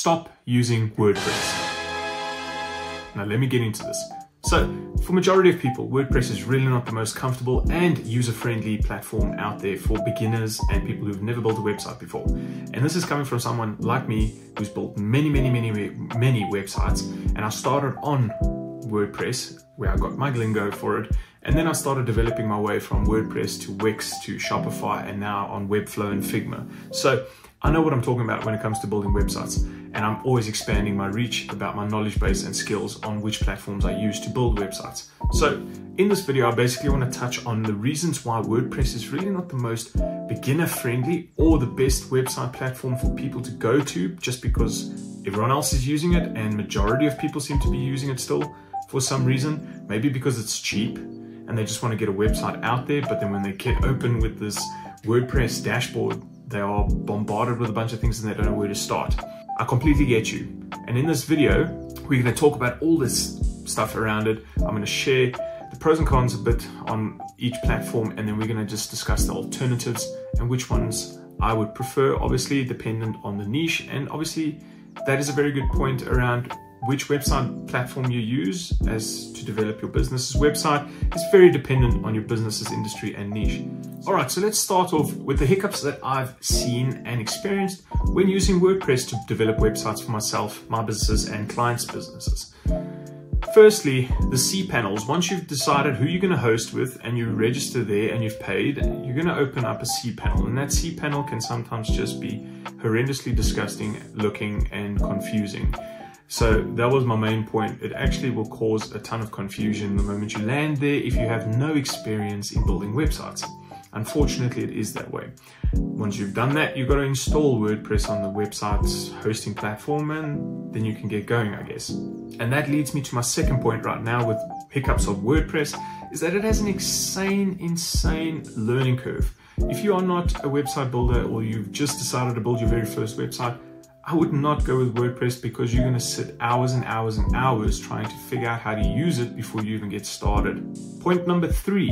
stop using WordPress. Now let me get into this. So, for majority of people, WordPress is really not the most comfortable and user-friendly platform out there for beginners and people who've never built a website before. And this is coming from someone like me who's built many, many, many, many websites. And I started on WordPress, where I got my lingo for it, and then I started developing my way from WordPress to Wix to Shopify and now on Webflow and Figma. So I know what I'm talking about when it comes to building websites, and I'm always expanding my reach about my knowledge base and skills on which platforms I use to build websites. So, in this video, I basically want to touch on the reasons why WordPress is really not the most beginner friendly or the best website platform for people to go to just because everyone else is using it and majority of people seem to be using it still for some reason. Maybe because it's cheap and they just want to get a website out there, but then when they get open with this WordPress dashboard, they are bombarded with a bunch of things and they don't know where to start. I completely get you. And in this video, we're going to talk about all this stuff around it. I'm going to share the pros and cons a bit on each platform, and then we're going to just discuss the alternatives and which ones I would prefer, obviously, dependent on the niche. And obviously, that is a very good point around which website platform you use as to develop your business's website is very dependent on your business's industry and niche. All right, so let's start off with the hiccups that I've seen and experienced when using WordPress to develop websites for myself, my businesses, and clients' businesses. Firstly, the cPanels. Once you've decided who you're going to host with and you register there and you've paid, you're going to open up a cPanel. And that cPanel can sometimes just be horrendously disgusting looking and confusing. So that was my main point. It actually will cause a ton of confusion the moment you land there if you have no experience in building websites. Unfortunately, it is that way. Once you've done that, you've got to install WordPress on the website's hosting platform and then you can get going, I guess. And that leads me to my second point right now with hiccups of WordPress is that it has an insane, insane learning curve. If you are not a website builder or you've just decided to build your very first website, I would not go with WordPress because you're going to sit hours and hours and hours trying to figure out how to use it before you even get started. Point number three,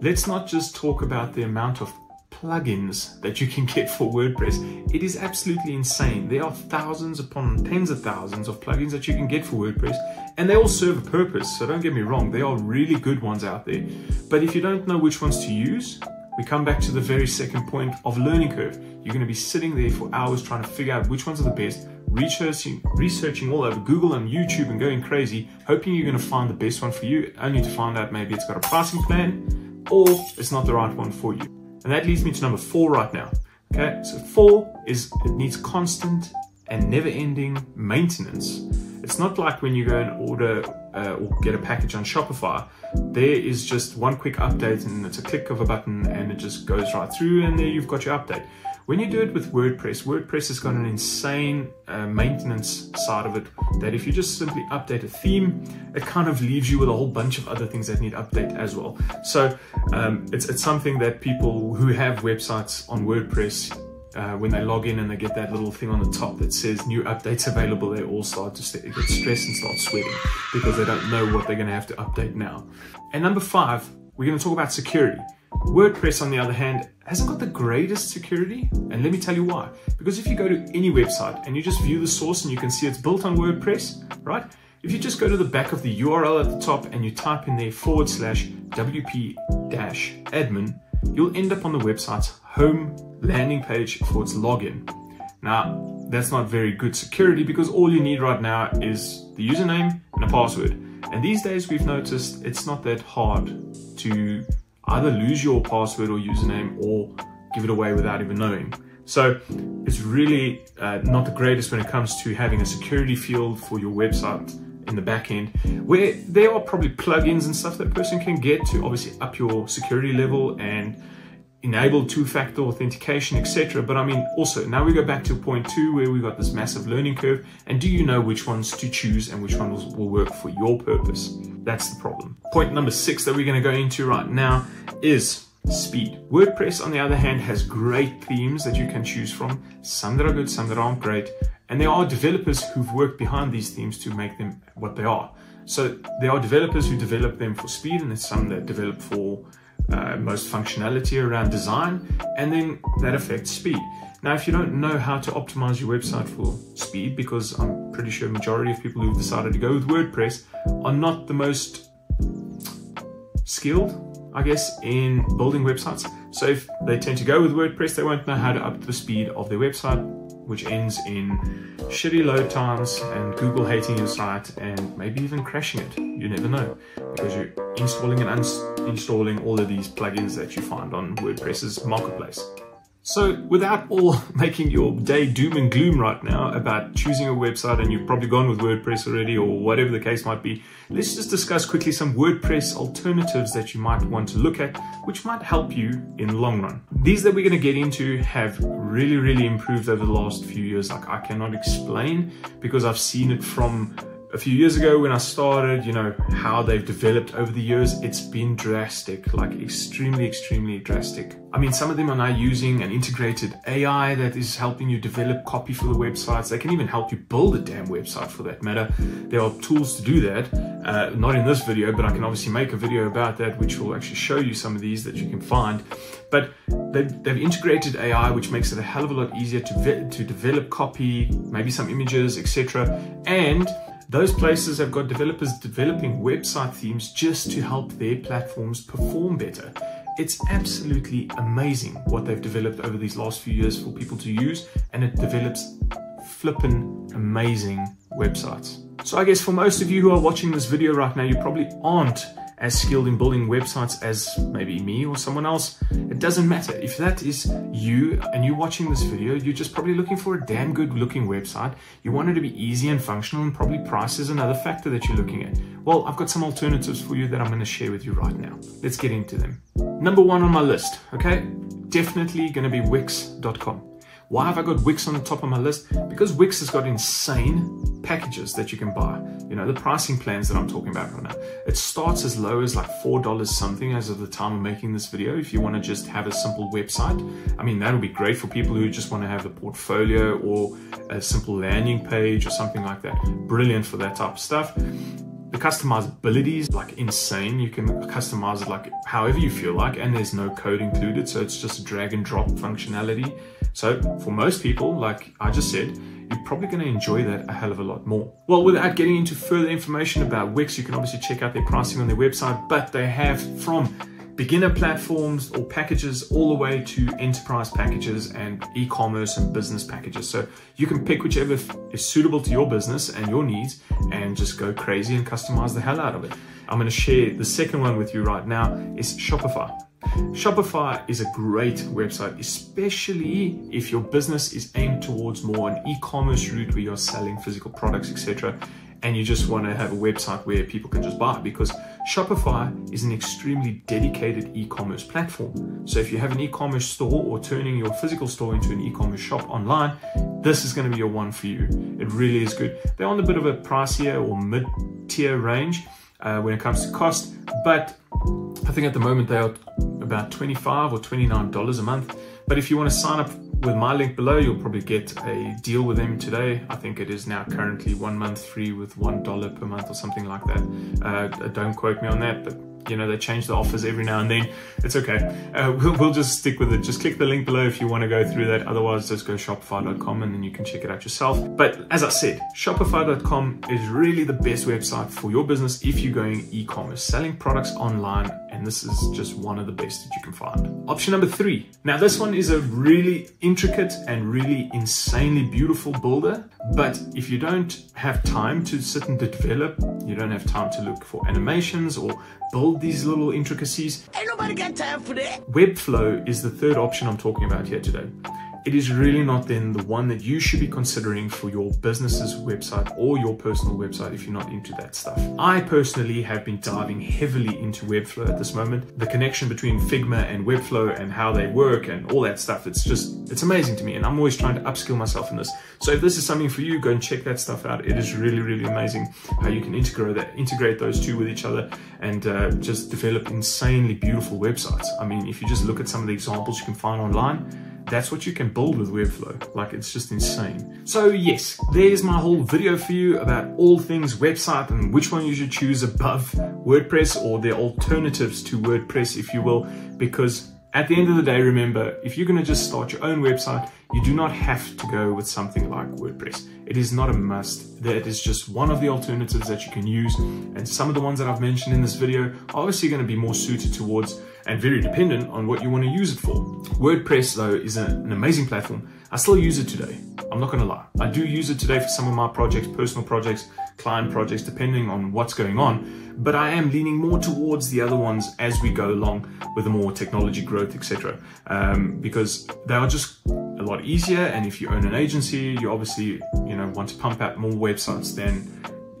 let's not just talk about the amount of plugins that you can get for WordPress. It is absolutely insane. There are thousands upon tens of thousands of plugins that you can get for WordPress, and they all serve a purpose. So don't get me wrong, there are really good ones out there. But if you don't know which ones to use, we come back to the very second point of learning curve. You're going to be sitting there for hours trying to figure out which ones are the best, researching, researching all over Google and YouTube and going crazy, hoping you're going to find the best one for you, only to find out maybe it's got a pricing plan or it's not the right one for you. And that leads me to number four right now. Okay, so four is it needs constant and never ending maintenance. It's not like when you go and order uh, or get a package on Shopify, there is just one quick update and it's a click of a button and it just goes right through and there you've got your update. When you do it with WordPress, WordPress has got an insane uh, maintenance side of it that if you just simply update a theme, it kind of leaves you with a whole bunch of other things that need update as well. So um, it's, it's something that people who have websites on WordPress uh, when they log in and they get that little thing on the top that says new updates available, they all start to st- get stressed and start sweating because they don't know what they're going to have to update now. And number five, we're going to talk about security. WordPress, on the other hand, hasn't got the greatest security, and let me tell you why. Because if you go to any website and you just view the source and you can see it's built on WordPress, right? If you just go to the back of the URL at the top and you type in there forward slash WP dash admin, you'll end up on the website's home landing page for its login. Now, that's not very good security because all you need right now is the username and a password. And these days we've noticed it's not that hard to either lose your password or username or give it away without even knowing. So it's really uh, not the greatest when it comes to having a security field for your website in the back end where there are probably plugins and stuff that person can get to obviously up your security level and enable two-factor authentication, etc. But I mean, also now we go back to point two where we've got this massive learning curve. And do you know which ones to choose and which ones will work for your purpose? That's the problem. Point number six that we're going to go into right now is speed. WordPress, on the other hand, has great themes that you can choose from. Some that are good, some that aren't great. And there are developers who've worked behind these themes to make them what they are. So there are developers who develop them for speed and there's some that develop for uh, most functionality around design, and then that affects speed. Now, if you don't know how to optimize your website for speed, because I'm pretty sure majority of people who've decided to go with WordPress are not the most skilled, I guess, in building websites. So if they tend to go with WordPress, they won't know how to up the speed of their website, which ends in shitty load times and Google hating your site and maybe even crashing it. You never know because you're installing and uninstalling all of these plugins that you find on WordPress's marketplace. So without all making your day doom and gloom right now about choosing a website and you've probably gone with WordPress already or whatever the case might be, let's just discuss quickly some WordPress alternatives that you might want to look at, which might help you in the long run. These that we're going to get into have really, really improved over the last few years. Like I cannot explain because I've seen it from a few years ago when I started, you know, how they've developed over the years, it's been drastic, like extremely, extremely drastic. I mean, some of them are now using an integrated AI that is helping you develop copy for the websites. They can even help you build a damn website for that matter. There are tools to do that, uh, not in this video, but I can obviously make a video about that, which will actually show you some of these that you can find. But they've, they've integrated AI, which makes it a hell of a lot easier to, to develop copy, maybe some images, etc. And those places have got developers developing website themes just to help their platforms perform better. It's absolutely amazing what they've developed over these last few years for people to use, and it develops flippin' amazing websites. So I guess for most of you who are watching this video right now, you probably aren't as skilled in building websites as maybe me or someone else. It doesn't matter. If that is you and you're watching this video, you're just probably looking for a damn good looking website. You want it to be easy and functional and probably price is another factor that you're looking at. Well, I've got some alternatives for you that I'm going to share with you right now. Let's get into them. Number one on my list, okay? Definitely going to be Wix.com. Why have I got Wix on the top of my list? Because Wix has got insane packages that you can buy. You know, the pricing plans that I'm talking about right now. It starts as low as like $4 something as of the time of making this video. If you want to just have a simple website, I mean, that'll be great for people who just want to have a portfolio or a simple landing page or something like that. Brilliant for that type of stuff. The customizability is like insane. You can customize it like however you feel like, and there's no code included, so it's just a drag and drop functionality. So for most people, like I just said, you're probably going to enjoy that a hell of a lot more. Well, without getting into further information about Wix, you can obviously check out their pricing on their website, but they have from beginner platforms or packages all the way to enterprise packages and e-commerce and business packages. So you can pick whichever is suitable to your business and your needs and just go crazy and customize the hell out of it. I'm going to share the second one with you right now is Shopify. Shopify is a great website, especially if your business is aimed towards more an e-commerce route where you're selling physical products, etc and you just want to have a website where people can just buy because Shopify is an extremely dedicated e-commerce platform. So if you have an e-commerce store or turning your physical store into an e-commerce shop online, this is going to be your one for you. It really is good. They're on a bit of a pricier or mid-tier range uh, when it comes to cost, but I think at the moment they are about 25 or $29 a month. But if you want to sign up with my link below, you'll probably get a deal with them today. I think it is now currently one month free with one dollar per month or something like that. Uh, don't quote me on that, but you know, they change the offers every now and then. It's okay. Uh, we'll, we'll, just stick with it. Just click the link below if you want to go through that. Otherwise, just go shopify.com and then you can check it out yourself. But as I said, shopify.com is really the best website for your business if you're going e-commerce, selling products online. And this is just one of the best that you can find. Option number three. Now, this one is a really intricate and really insanely beautiful builder. But if you don't have time to sit and develop, you don't have time to look for animations or build these little intricacies. Ain't nobody got time for that. Webflow is the third option I'm talking about here today it is really not then the one that you should be considering for your business's website or your personal website if you're not into that stuff. I personally have been diving heavily into Webflow at this moment. The connection between Figma and Webflow and how they work and all that stuff, it's just, it's amazing to me. And I'm always trying to upskill myself in this. So if this is something for you, go and check that stuff out. It is really, really amazing how you can integrate that, integrate those two with each other and uh, just develop insanely beautiful websites. I mean, if you just look at some of the examples you can find online, that's what you can build with Webflow. Like it's just insane. So yes, there's my whole video for you about all things website and which one you should choose above WordPress or the alternatives to WordPress, if you will, because at the end of the day, remember, if you're going to just start your own website, you do not have to go with something like WordPress. It is not a must. That is just one of the alternatives that you can use. And some of the ones that I've mentioned in this video are obviously going to be more suited towards and very dependent on what you want to use it for. WordPress, though, is an amazing platform. I still use it today. I'm not going to lie. I do use it today for some of my projects, personal projects, client projects, depending on what's going on. But I am leaning more towards the other ones as we go along with the more technology growth, etc. Um, because they are just a lot easier. And if you own an agency, you obviously you know want to pump out more websites than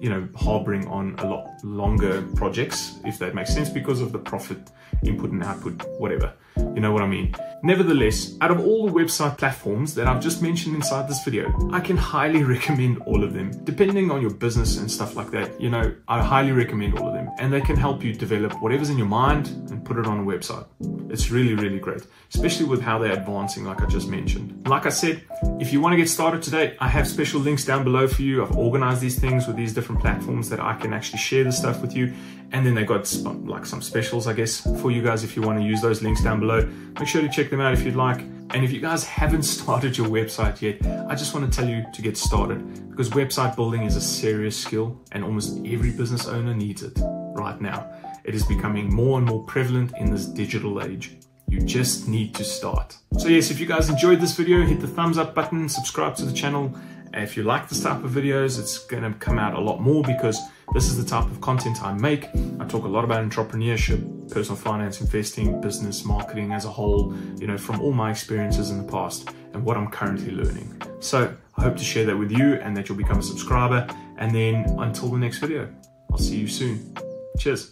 you know harboring on a lot longer projects, if that makes sense, because of the profit input and output, whatever. You know what I mean? Nevertheless, out of all the website platforms that I've just mentioned inside this video, I can highly recommend all of them. Depending on your business and stuff like that, you know, I highly recommend all of them. And they can help you develop whatever's in your mind and put it on a website. It's really, really great, especially with how they're advancing, like I just mentioned. Like I said, if you want to get started today, I have special links down below for you. I've organized these things with these different platforms that I can actually share the stuff with you. And then they've got like some specials, I guess, for you guys if you want to use those links down below. Make sure to check them out if you'd like. And if you guys haven't started your website yet, I just want to tell you to get started because website building is a serious skill and almost every business owner needs it right now. It is becoming more and more prevalent in this digital age. You just need to start. So yes, if you guys enjoyed this video, hit the thumbs up button, subscribe to the channel. If you like this type of videos, it's going to come out a lot more because this is the type of content I make. I talk a lot about entrepreneurship, personal finance, investing, business, marketing as a whole, you know, from all my experiences in the past and what I'm currently learning. So I hope to share that with you and that you'll become a subscriber. And then until the next video, I'll see you soon. Cheers.